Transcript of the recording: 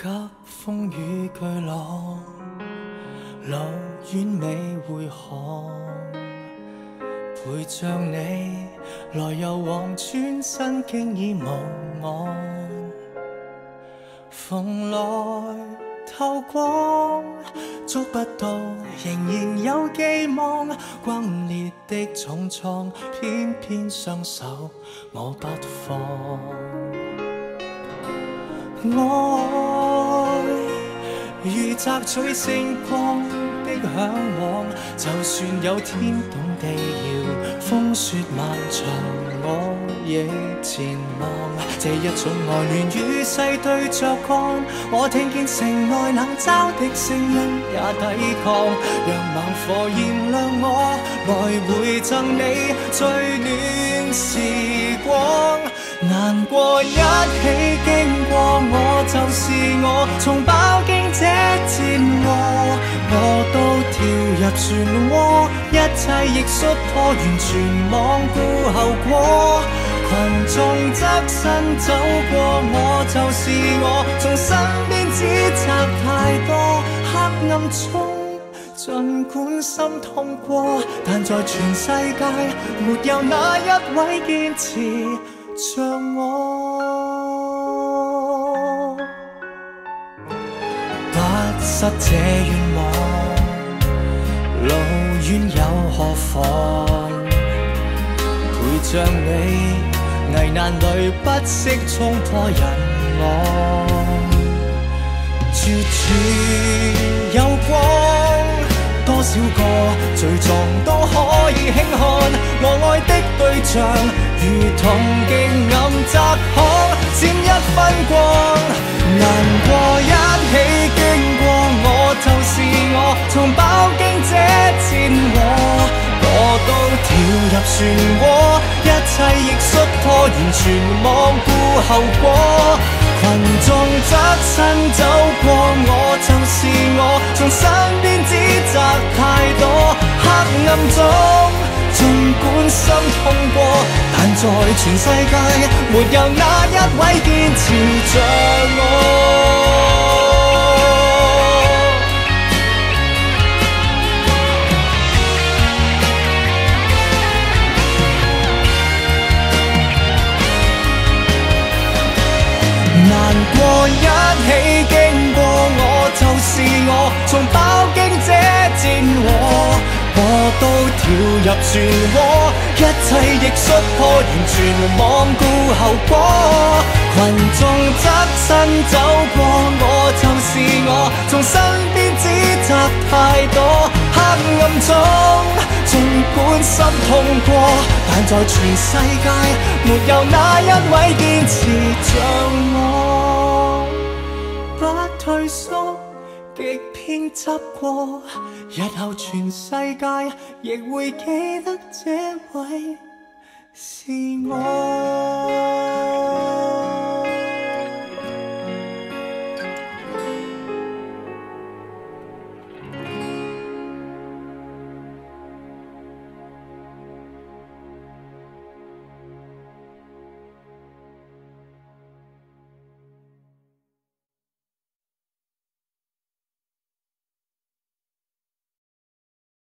急风雨巨浪，路远未回航，陪着你来又往，转身经已无岸。风来透光，捉不到，仍然有寄望。轟烈的重創，偏偏雙手我不放。我摘取星光的向往，就算有天动地摇，风雪漫长，我亦前望。这一种爱恋与世对着干，我听见城內冷嘲的声音也抵抗，让猛火燃亮我，来回赠你最暖时光。难过一起经过，我就是我，從飽經這煎熬，我都跳入漩涡，一切亦摔破，完全罔顾后果。群眾側身走過，我就是我，從身邊指責太多，黑暗中尽管心痛過，但在全世界沒有哪一位堅持。像我，失這願望，路遠又何妨？陪着你，危難裏不惜衝破人浪，絕處有光。多少個罪狀都可以輕看，我愛的對象如同極暗窄巷，閃一分光。難過一入漩渦，一切亦摔破，完全罔顧後果。群眾側身走過，我就是我，從身邊指責太多，黑暗中尽管心痛過，但在全世界沒有哪一位堅持着我。从饱经这战火，我都跳入漩涡，一切亦摔破，完全罔顾后果。群众侧身走过，我就是我，从身边指责太多，黑暗中。尽管心痛过，但在全世界没有哪一位执过日后全世界亦会记得这位是我。